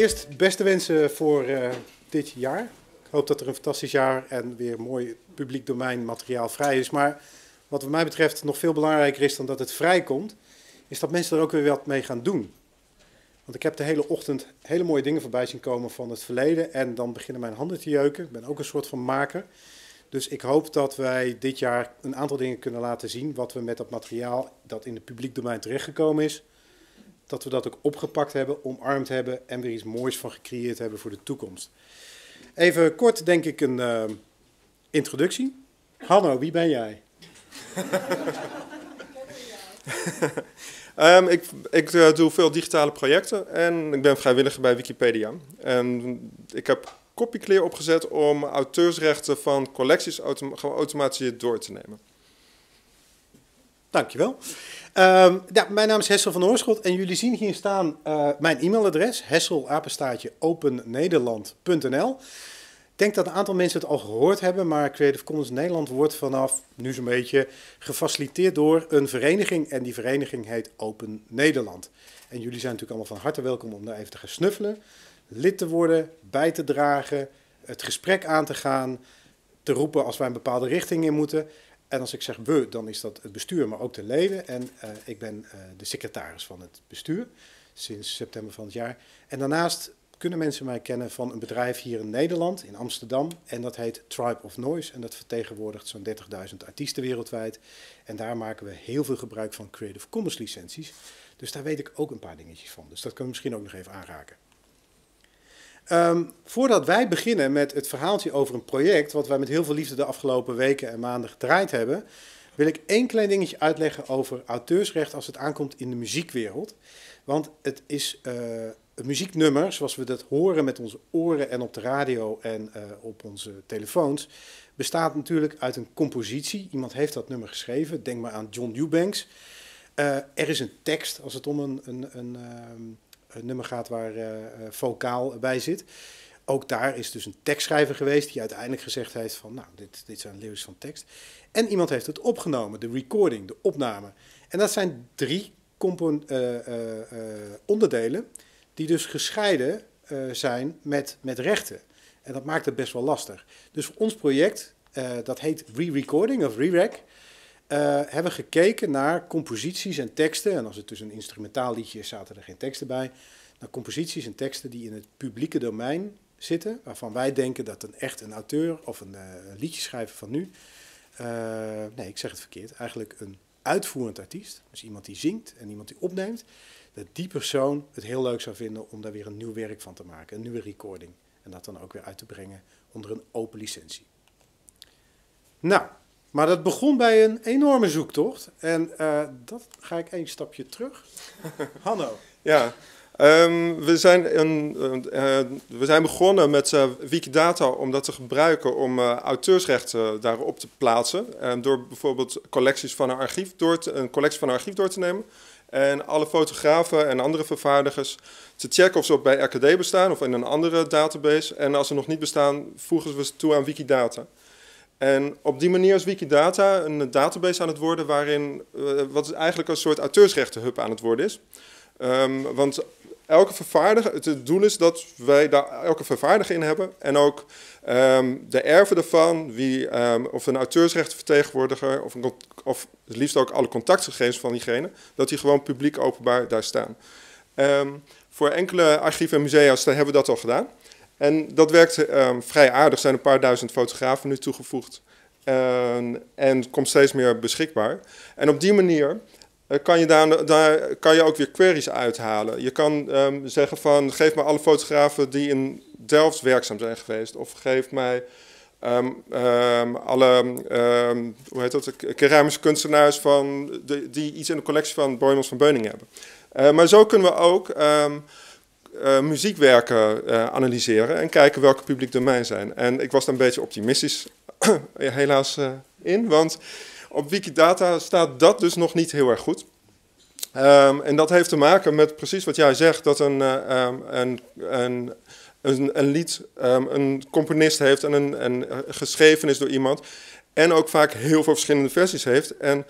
Allereerst beste wensen voor uh, dit jaar. Ik hoop dat er een fantastisch jaar en weer mooi publiek domein materiaal vrij is. Maar wat mij betreft nog veel belangrijker is dan dat het vrijkomt, is dat mensen er ook weer wat mee gaan doen. Want ik heb de hele ochtend hele mooie dingen voorbij zien komen van het verleden en dan beginnen mijn handen te jeuken. Ik ben ook een soort van maker. Dus ik hoop dat wij dit jaar een aantal dingen kunnen laten zien wat we met dat materiaal dat in het publiek domein terechtgekomen is, dat we dat ook opgepakt hebben, omarmd hebben en weer iets moois van gecreëerd hebben voor de toekomst. Even kort denk ik een uh, introductie. Hanno, wie ben jij? um, ik ik uh, doe veel digitale projecten en ik ben vrijwilliger bij Wikipedia. En ik heb copyclear opgezet om auteursrechten van collecties autom geautomatiseerd door te nemen. Dankjewel. Ja, mijn naam is Hessel van Oorschot en jullie zien hier staan uh, mijn e-mailadres, hesselapenstaatje opennederland.nl. Ik denk dat een aantal mensen het al gehoord hebben, maar Creative Commons Nederland wordt vanaf nu zo'n beetje gefaciliteerd door een vereniging en die vereniging heet Open Nederland. En jullie zijn natuurlijk allemaal van harte welkom om daar even te gaan snuffelen, lid te worden, bij te dragen, het gesprek aan te gaan, te roepen als wij een bepaalde richting in moeten. En als ik zeg we, dan is dat het bestuur, maar ook de leden. En uh, ik ben uh, de secretaris van het bestuur sinds september van het jaar. En daarnaast kunnen mensen mij kennen van een bedrijf hier in Nederland, in Amsterdam. En dat heet Tribe of Noise. En dat vertegenwoordigt zo'n 30.000 artiesten wereldwijd. En daar maken we heel veel gebruik van Creative Commons licenties. Dus daar weet ik ook een paar dingetjes van. Dus dat kunnen we misschien ook nog even aanraken. Um, voordat wij beginnen met het verhaaltje over een project, wat wij met heel veel liefde de afgelopen weken en maanden gedraaid hebben, wil ik één klein dingetje uitleggen over auteursrecht als het aankomt in de muziekwereld. Want het is een muzieknummer, zoals we dat horen met onze oren en op de radio en uh, op onze telefoons, bestaat natuurlijk uit een compositie. Iemand heeft dat nummer geschreven, denk maar aan John Eubanks. Uh, er is een tekst als het om een, een, een een nummer gaat waar uh, vocaal bij zit. Ook daar is dus een tekstschrijver geweest die uiteindelijk gezegd heeft van, nou, dit, dit zijn lyrics van tekst. En iemand heeft het opgenomen, de recording, de opname. En dat zijn drie onderdelen die dus gescheiden zijn met, met rechten. En dat maakt het best wel lastig. Dus voor ons project, dat heet Re-Recording of Re-Rec, uh, hebben gekeken naar composities en teksten. En als het dus een instrumentaal liedje is, zaten er geen teksten bij. Naar composities en teksten die in het publieke domein zitten. Waarvan wij denken dat een echt een auteur of een uh, liedjeschrijver van nu. Uh, nee, ik zeg het verkeerd. Eigenlijk een uitvoerend artiest. Dus iemand die zingt en iemand die opneemt. Dat die persoon het heel leuk zou vinden om daar weer een nieuw werk van te maken. Een nieuwe recording. En dat dan ook weer uit te brengen onder een open licentie. Nou, maar dat begon bij een enorme zoektocht. En uh, dat ga ik één stapje terug. Hanno. Ja, um, we, zijn een, uh, we zijn begonnen met Wikidata om dat te gebruiken om auteursrechten daarop te plaatsen. Um, door bijvoorbeeld collecties van een, archief door te, een collectie van een archief door te nemen. En alle fotografen en andere vervaardigers te checken of ze op bij RKD bestaan of in een andere database. En als ze nog niet bestaan, voegen we ze toe aan Wikidata. En op die manier is Wikidata een database aan het worden waarin, uh, wat eigenlijk een soort auteursrechtenhub aan het worden is. Um, want elke vervaardiger, het doel is dat wij daar elke vervaardiger in hebben en ook um, de erven ervan, wie, um, of een auteursrechtenvertegenwoordiger of, een, of het liefst ook alle contactgegevens van diegene, dat die gewoon publiek openbaar daar staan. voor enkele archieven en musea hebben we dat al gedaan. En dat werkt um, vrij aardig. Er zijn een paar duizend fotografen nu toegevoegd. Um, en komt steeds meer beschikbaar. En op die manier uh, kan, je daar, daar, kan je ook weer queries uithalen. Je kan um, zeggen van geef me alle fotografen die in Delft werkzaam zijn geweest. Of geef mij alle hoe heet dat, keramische kunstenaars van, de, die iets in de collectie van Boymans van Beuning hebben. Uh, maar zo kunnen we ook uh, muziekwerken uh, analyseren en kijken welke publiek domein zijn. En ik was daar een beetje optimistisch helaas uh, in, want op Wikidata staat dat dus nog niet heel erg goed. Um, en dat heeft te maken met precies wat jij zegt, dat een, um, een, een, een, een, lied um, een componist heeft en een, een, geschreven is door iemand. En ook vaak heel veel verschillende versies heeft. En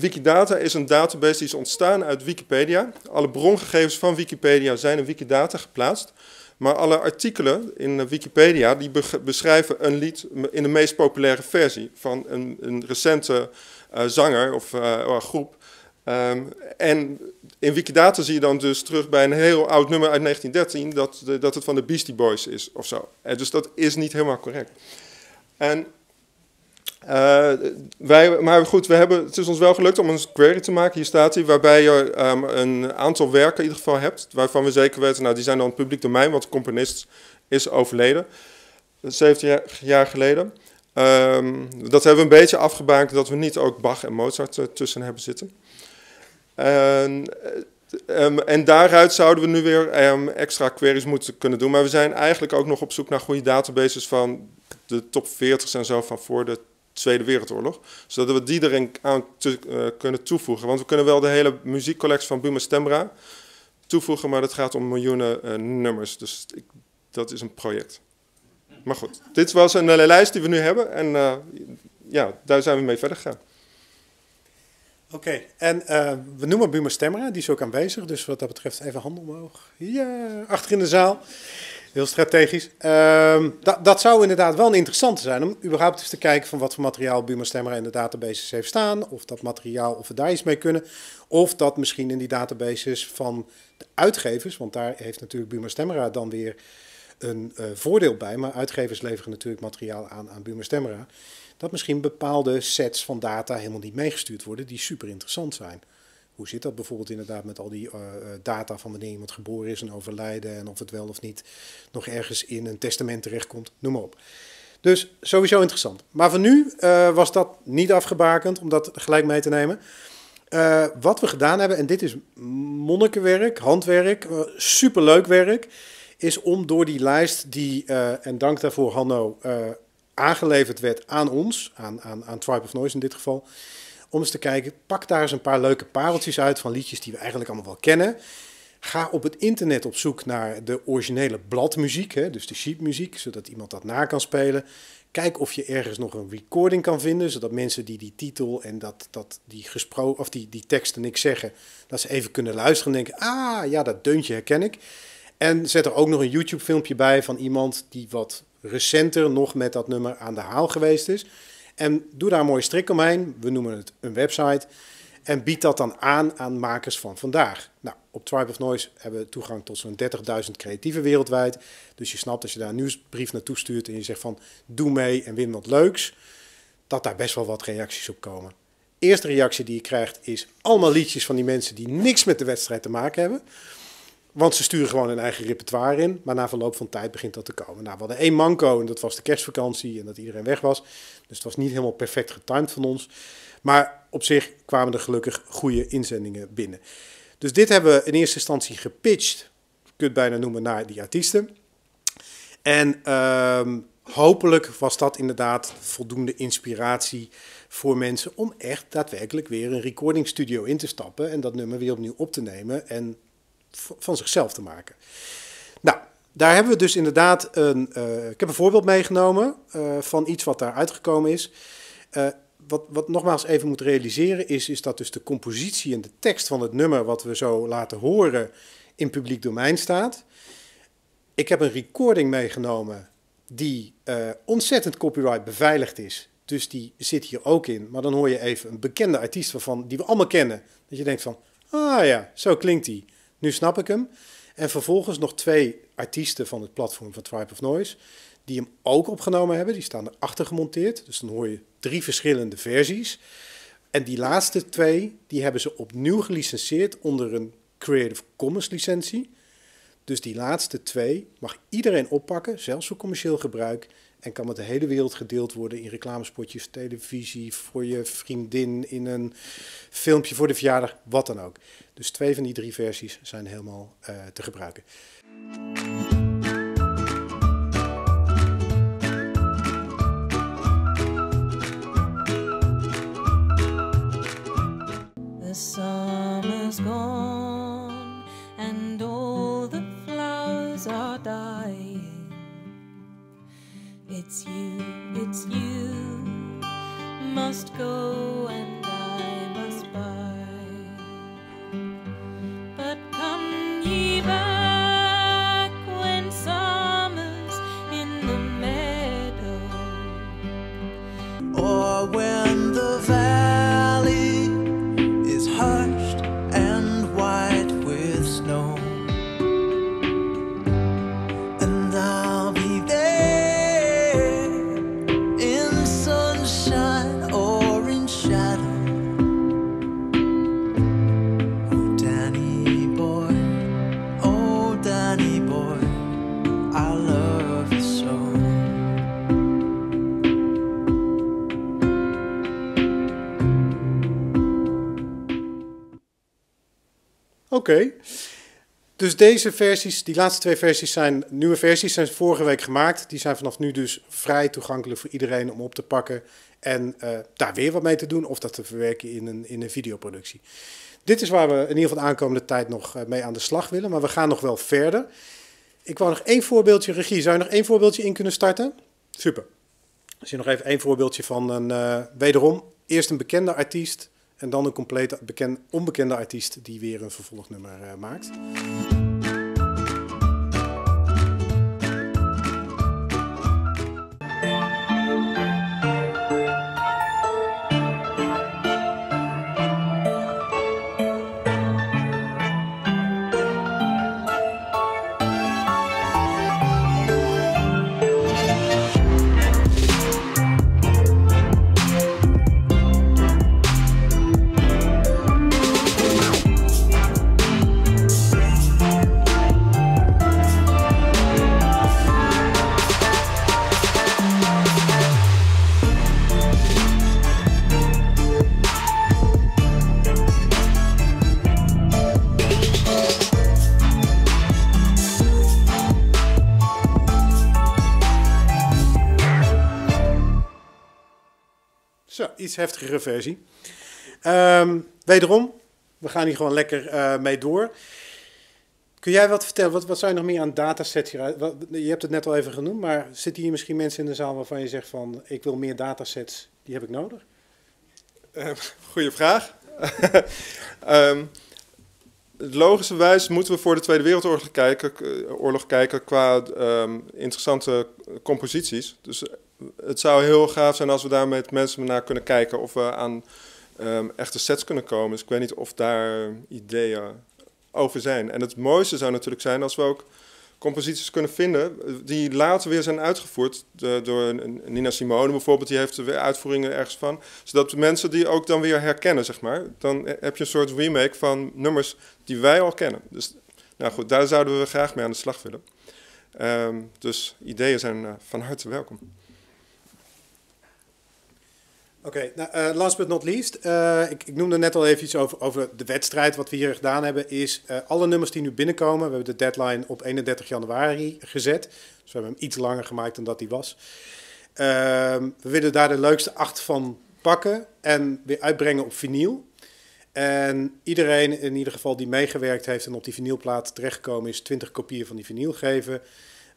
Wikidata is een database die is ontstaan uit Wikipedia. Alle brongegevens van Wikipedia zijn in Wikidata geplaatst. Maar alle artikelen in Wikipedia die beschrijven een lied in de meest populaire versie van een, een recente uh, zanger of uh, groep. Um, en in Wikidata zie je dan dus terug bij een heel oud nummer uit 1913 dat, dat het van de Beastie Boys is of zo. En dus dat is niet helemaal correct. En uh, wij, maar goed, we hebben, het is ons wel gelukt om een query te maken, hier staat hij, waarbij je um, een aantal werken in ieder geval hebt, waarvan we zeker weten, nou die zijn dan het publiek domein, want de componist is overleden, 17 jaar geleden. Um, dat hebben we een beetje afgebaakt dat we niet ook Bach en Mozart uh, tussen hebben zitten. En, um, en daaruit zouden we nu weer extra queries moeten kunnen doen. Maar we zijn eigenlijk ook nog op zoek naar goede databases van de top 40 en zo van voor de Tweede Wereldoorlog. Zodat we die erin aan te, uh, kunnen toevoegen. Want we kunnen wel de hele muziekcollectie van Buma Stembra toevoegen, maar dat gaat om miljoenen uh, nummers. Dus ik, dat is een project. Maar goed, dit was een uh, lijst die we nu hebben en ja, daar zijn we mee verder gegaan. Oké, en we noemen Buma Stemra, die is ook aanwezig, dus wat dat betreft even handen omhoog. Ja, achter in de zaal. Heel strategisch. Uh, dat, zou inderdaad wel een zijn om überhaupt eens te kijken van wat voor materiaal Buma Stemra in de databases heeft staan. Of dat materiaal, of we daar iets mee kunnen. Of dat misschien in die databases van de uitgevers, want daar heeft natuurlijk Buma Stemra dan weer een uh, voordeel bij. Maar uitgevers leveren natuurlijk materiaal aan aan Buma Stemra. Dat misschien bepaalde sets van data helemaal niet meegestuurd worden die super interessant zijn. Hoe zit dat bijvoorbeeld inderdaad met al die uh, data van wanneer iemand geboren is en overlijden en of het wel of niet nog ergens in een testament terechtkomt, noem maar op. Dus sowieso interessant. Maar voor nu uh, was dat niet afgebakend om dat gelijk mee te nemen. Wat we gedaan hebben, en dit is monnikenwerk, handwerk, superleuk werk, is om door die lijst die, en dank daarvoor Hanno, aangeleverd werd aan ons, aan, aan, aan Tribe of Noise in dit geval, om eens te kijken, pak daar eens een paar leuke pareltjes uit van liedjes die we eigenlijk allemaal wel kennen. Ga op het internet op zoek naar de originele bladmuziek, hè, dus de sheetmuziek, zodat iemand dat na kan spelen. Kijk of je ergens nog een recording kan vinden, zodat mensen die die titel en dat, dat die, gespro of die, die teksten niks zeggen, dat ze even kunnen luisteren en denken, ah ja, dat deuntje herken ik. En zet er ook nog een YouTube filmpje bij van iemand die wat recenter nog met dat nummer aan de haal geweest is. En doe daar een mooie strik omheen. We noemen het een website. En bied dat dan aan aan makers van vandaag. Nou, op Tribe of Noise hebben we toegang tot zo'n 30.000 creatieven wereldwijd. Dus je snapt als je daar een nieuwsbrief naartoe stuurt en je zegt van doe mee en win wat leuks. Dat daar best wel wat reacties op komen. Eerste reactie die je krijgt is allemaal liedjes van die mensen die niks met de wedstrijd te maken hebben. Want ze sturen gewoon hun eigen repertoire in. Maar na verloop van tijd begint dat te komen. Nou, we hadden één manco en dat was de kerstvakantie en dat iedereen weg was. Dus het was niet helemaal perfect getimed van ons. Maar op zich kwamen er gelukkig goede inzendingen binnen. Dus dit hebben we in eerste instantie gepitcht, je kunt het bijna noemen, naar die artiesten. En uh, hopelijk was dat inderdaad voldoende inspiratie voor mensen om echt daadwerkelijk weer een recording studio in te stappen en dat nummer weer opnieuw op te nemen en van zichzelf te maken. Nou, daar hebben we dus inderdaad een. Uh, ik heb een voorbeeld meegenomen uh, van iets wat daar uitgekomen is. Uh, wat, wat nogmaals even moet realiseren is, is dat dus de compositie en de tekst van het nummer wat we zo laten horen in publiek domein staat. Ik heb een recording meegenomen die ontzettend copyright beveiligd is. Dus die zit hier ook in. Maar dan hoor je even een bekende artiest waarvan, die we allemaal kennen. Dat je denkt van, ah ja, zo klinkt die. Nu snap ik hem. En vervolgens nog twee artiesten van het platform van Tribe of Noise, die hem ook opgenomen hebben. Die staan erachter gemonteerd. Dus dan hoor je drie verschillende versies. En die laatste twee, die hebben ze opnieuw gelicenseerd onder een Creative Commons licentie. Dus die laatste twee mag iedereen oppakken, zelfs voor commercieel gebruik. En kan met de hele wereld gedeeld worden in reclamespotjes, televisie, voor je vriendin, in een filmpje voor de verjaardag, wat dan ook. Dus twee van die drie versies zijn helemaal uh, te gebruiken. Oké. Dus deze versies, die laatste twee versies zijn nieuwe versies, zijn vorige week gemaakt. Die zijn vanaf nu dus vrij toegankelijk voor iedereen om op te pakken en uh, daar weer wat mee te doen of dat te verwerken in een, in een videoproductie. Dit is waar we in ieder geval de aankomende tijd nog eh, mee aan de slag willen, maar we gaan nog wel verder. Ik wou nog één voorbeeldje, regie, zou je nog één voorbeeldje in kunnen starten? Super. Als je nog even één voorbeeldje van een, uh, wederom, eerst een bekende artiest en dan een compleet bekend, onbekende artiest die weer een vervolgnummer uh, maakt. Heftigere versie. Um, wederom, we gaan hier gewoon lekker uh, mee door. Kun jij wat vertellen? Wat, wat zou nog meer aan datasets? Wat, je hebt het net al even genoemd, maar zitten hier misschien mensen in de zaal waarvan je zegt van ik wil meer datasets, die heb ik nodig? Uh, goeie vraag. um, logischerwijs moeten we voor de Tweede Wereldoorlog kijken, oorlog kijken qua interessante composities. Dus het zou heel gaaf zijn als we daar met mensen naar kunnen kijken of we aan um, echte sets kunnen komen. Dus ik weet niet of daar ideeën over zijn. En het mooiste zou natuurlijk zijn als we ook composities kunnen vinden die later weer zijn uitgevoerd door Nina Simone bijvoorbeeld, die heeft er weer uitvoeringen ergens van, zodat de mensen die ook dan weer herkennen, zeg maar. Dan heb je een soort remake van nummers die wij al kennen. Dus nou goed, daar zouden we graag mee aan de slag willen. Um, dus ideeën zijn uh, van harte welkom. Oké, nou, uh, last but not least. Uh, ik, ik, noemde net al even iets over, over de wedstrijd. Wat we hier gedaan hebben is uh, alle nummers die nu binnenkomen. We hebben de deadline op 31 januari gezet. Dus we hebben hem iets langer gemaakt dan dat die was. Ehm, we willen daar de leukste acht van pakken en weer uitbrengen op vinyl. En iedereen in ieder geval die meegewerkt heeft en op die vinylplaat terechtgekomen is, 20 kopieën van die vinyl geven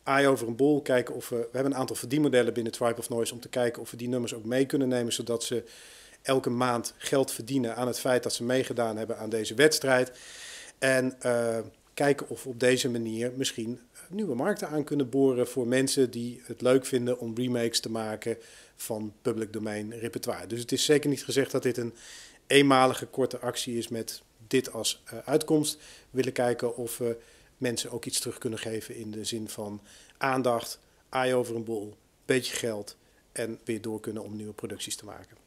eye over een bol, kijken of we... We hebben een aantal verdienmodellen binnen Tribe of Noise om te kijken of we die nummers ook mee kunnen nemen, zodat ze elke maand geld verdienen aan het feit dat ze meegedaan hebben aan deze wedstrijd. En uh, kijken of we op deze manier misschien nieuwe markten aan kunnen boren voor mensen die het leuk vinden om remakes te maken van public domain repertoire. Dus het is zeker niet gezegd dat dit een eenmalige korte actie is met dit als uh, uitkomst. We willen kijken of we mensen ook iets terug kunnen geven in de zin van aandacht, aai over een bol, beetje geld en weer door kunnen om nieuwe producties te maken.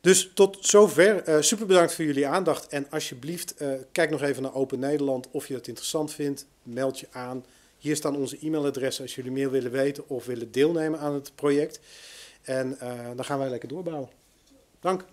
Dus tot zover. Uh, super bedankt voor jullie aandacht. En alsjeblieft, uh, kijk nog even naar Open Nederland of je dat interessant vindt. Meld je aan. Hier staan onze e-mailadressen als jullie meer willen weten of willen deelnemen aan het project. En uh, dan gaan wij lekker doorbouwen. Dank.